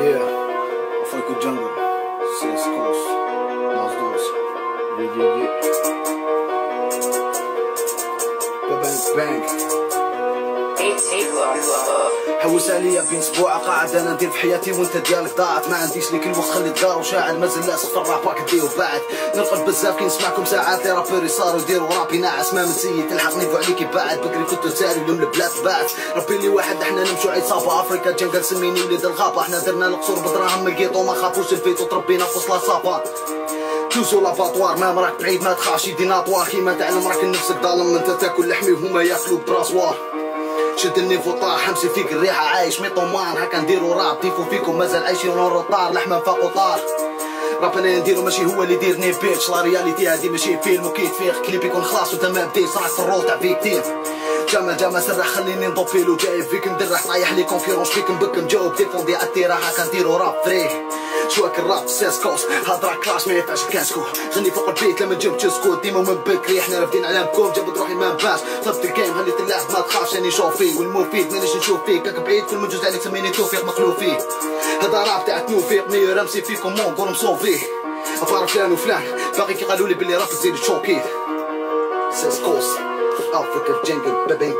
Yeah, fuck o jungle, seis close, nós dois. Yeah, yeah, yeah. bank, bank. حوس عليا بين أسبوع قاعد أنا ندير في حياتي وأنت ديالك ضاعت. ما عنديش ليك الوقت خلي تقار وشاعر مازال لاصق في الراب راك ديرو بعد نرقد بزاف كي نسمعكم ساعات لي رابوري صاروا يديروا رابي ناعس. ما مسيت تلحقني عليكي بعد. بكري كنت تسالي لهم البلاد بعد. ربي لي واحد إحنا نمشوا عيد صافا. أفريكا جنجل سميني وليد الغابة. إحنا درنا القصور بدراهم من القيط وما خافوش الفيتو تربينا في وسط صافا. توزو لافاتوار ما مراك بعيد ما تخافش يدي ناطوار كيما تعلم راك نفسك ظالم انت تاكل لحمي وهما ياكلوا براسوار شد النيفو طاح حمسي فيك الريحة عايش مي طمان هكا نديرو راب طيفو فيكم مازال عايشين ونور الطار لحمة فاق وطار. راب أنا نديرو ماشي هو اللي يديرني بيتش لا رياليتي هادي ماشي فيلم وكيت فيه كليب يكون خلاص وانت ما بديت صراحة الرول تاع فيكتيم جامع جامع سرح خليني نضبيلو جايب فيك ندرح طايح لي كونفيرونس فيك نبك نجاوب ديفوندي عالتيرا هكا نديرو راب فريه شواك الراب سيسكوس هضرة كلاش ما ينفعش كاسكو غني فوق البيت لما جبت جسكو ديما من بكري إحنا رافدين على مكوم جابت روحي ما نباش طفت الجيم خليت اللعب ما تخافش راني شوف فيه والمفيد مانيش نشوف فيك كاك بعيد كل من جوز عليك سميني توفيق مخلوق فيه هذا راب تاع توفيق مي رمسي فيكم مونغ مصوفيه افار فلان وفلان. باقي كي قالوا لي بلي راب تزيد تشوكيه سيسكوس افريكا جنجل بابين